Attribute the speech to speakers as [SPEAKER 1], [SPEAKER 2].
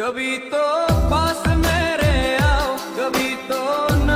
[SPEAKER 1] कभी तो पास मेरे आओ कभी तो न